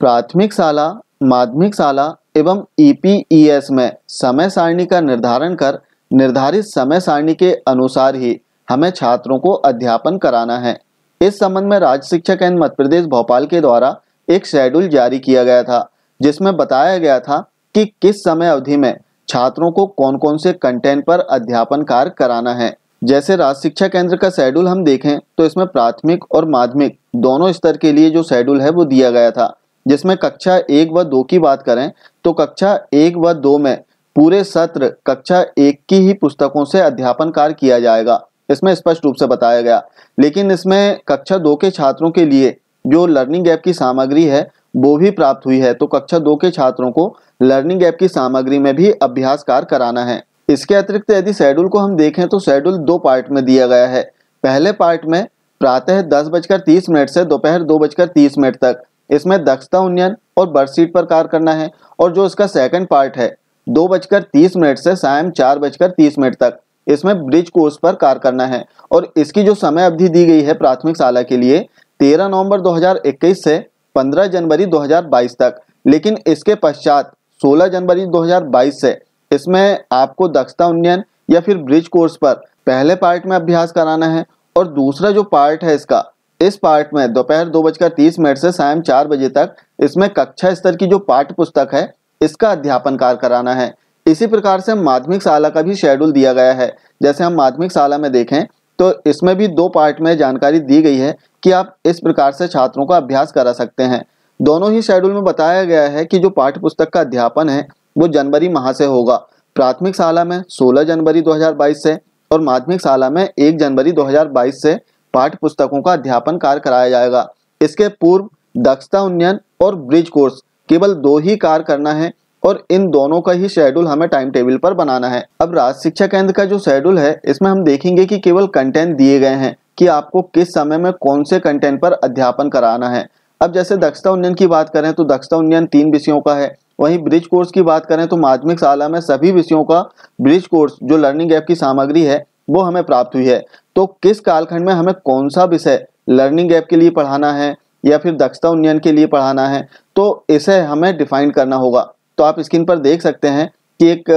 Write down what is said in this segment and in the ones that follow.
प्राथमिक शाला, माध्यमिक शाला एवं ईपीईएस में समय सारणी का निर्धारण कर निर्धारित समय सारणी के अनुसार ही हमें छात्रों को अध्यापन कराना है। इस संबंध में राज्य शिक्षा केंद्र मध्य प्रदेश भोपाल के द्वारा एक शेड्यूल जारी किया गया था, जिसमें बताया गया था कि किस समय अवधि में छात्रों को कौन कौन से कंटेंट पर अध्यापन कार्य कराना है। जैसे राज्य शिक्षा केंद्र का शेड्यूल हम देखें तो इसमें प्राथमिक और माध्यमिक दोनों स्तर के लिए जो शेड्यूल है वो दिया गया था। जिसमें कक्षा एक व दो की बात करें तो कक्षा एक व दो में पूरे सत्र कक्षा एक की ही पुस्तकों से अध्यापन कार्य किया जाएगा। इसमें स्पष्ट रूप से बताया गया। लेकिन इसमें कक्षा दो के छात्रों के लिए जो लर्निंग ऐप की सामग्री है, वो भी प्राप्त हुई है। तो कक्षा दो के छात्रों को लर्निंग ऐप की सामग्री में भी अभ्यास कार्य कराना है। इसके अतिरिक्त यदि शेड्यूल को हम देखें तो शेड्यूल दो पार्ट में दिया गया है। पहले पार्ट में प्रातः दस बजकर तीस मिनट से दोपहर दो बजकर तीस मिनट तक इसमें दक्षता उन्नयन और बर्थ पर कार्य करना है और जो इसका सेकंड पार्ट है, दो बजकर तीस मिनट से शाम चार बजकर तीस मिनट तक, इसमें ब्रिज कोर्स पर कार्य करना है। और इसकी जो समय अवधि दी गई है प्राथमिक शाला के लिए 13 नवंबर 2021 से 15 जनवरी 2022 तक, लेकिन इसके पश्चात 16 जनवरी 2022 से इसमें आपको दक्षता उन्नयन या फिर ब्रिज कोर्स पर पहले पार्ट में अभ्यास कराना है और दूसरा जो पार्ट है इसका इस पार्ट में दोपहर दो बजकर तीस मिनट से शाम चार बजे तक इसमें कक्षा स्तर की जो पाठ्य पुस्तक है, इसका अध्यापन कार्य कराना है। इसी प्रकार से माध्यमिक शाला का भी शेड्यूल दिया गया है। जैसे हम माध्यमिक शाला में देखें तो इसमें भी दो पार्ट में जानकारी दी गई है कि आप इस प्रकार से छात्रों का अभ्यास करा सकते हैं। दोनों ही शेड्यूल में बताया गया है कि जो पाठ्य पुस्तक का अध्यापन है, वो जनवरी माह से होगा। प्राथमिक शाला में 16 जनवरी 2022 से और माध्यमिक शाला में 1 जनवरी 2022 से पाठ्य पुस्तकों का अध्यापन कार्य कराया जाएगा। इसके पूर्व दक्षता उन्नयन और ब्रिज कोर्स केवल दो ही कार्य करना है और इन दोनों का ही शेड्यूल हमें टाइम टेबल पर बनाना है। अब राज्य शिक्षा केंद्र का जो शेड्यूल है, इसमें हम देखेंगे कि केवल कंटेंट दिए गए हैं कि आपको किस समय में कौन से कंटेंट पर अध्यापन कराना है। अब जैसे दक्षता उन्नयन की बात करें तो दक्षता उन्नयन तीन विषयों का है। वहीं ब्रिज कोर्स की बात करें तो माध्यमिक शाला में सभी विषयों का ब्रिज कोर्स, जो लर्निंग ऐप की सामग्री है, वो हमें प्राप्त हुई है। तो किस कालखंड में हमें कौन सा विषय लर्निंग ऐप के लिए पढ़ाना है या फिर दक्षता उन्नयन के लिए पढ़ाना है तो इसे हमें डिफाइन करना होगा। तो आप स्क्रीन पर देख सकते हैं कि एक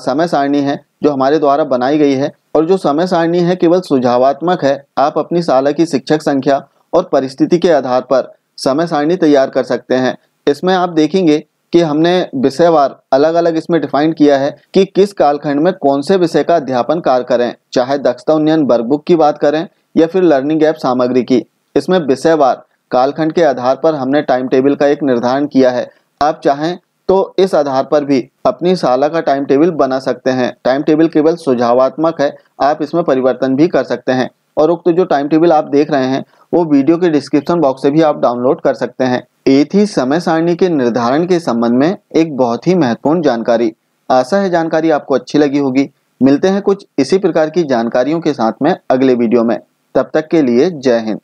समय सारणी है जो हमारे द्वारा बनाई गई है और जो समय सारणी है केवल सुझावात्मक है। आप अपनी शाला की शिक्षक संख्या और परिस्थिति के आधार पर समय सारणी तैयार कर सकते हैं। इसमें आप देखेंगे कि हमने विषयवार अलग अलग इसमें डिफाइन किया है कि किस कालखंड में कौन से विषय का अध्यापन कार्य करें, चाहे दक्षता उन्नयन वर्क बुक की बात करें, या फिर लर्निंग ऐप सामग्री की। इसमें विषयवार कालखंड के आधार पर हमने टाइम टेबल का एक निर्धारण किया है। आप चाहें तो इस आधार पर भी अपनी शाला का टाइम टेबल बना सकते हैं। टाइम टेबल केवल सुझावात्मक है, आप इसमें परिवर्तन भी कर सकते हैं। और उक्त तो जो टाइम टेबल आप देख रहे हैं, वो वीडियो के डिस्क्रिप्शन बॉक्स से भी आप डाउनलोड कर सकते हैं। ही समय सारणी के निर्धारण के संबंध में एक बहुत ही महत्वपूर्ण जानकारी। आशा है जानकारी आपको अच्छी लगी होगी। मिलते हैं कुछ इसी प्रकार की जानकारियों के साथ में अगले वीडियो में। तब तक के लिए जय हिंद।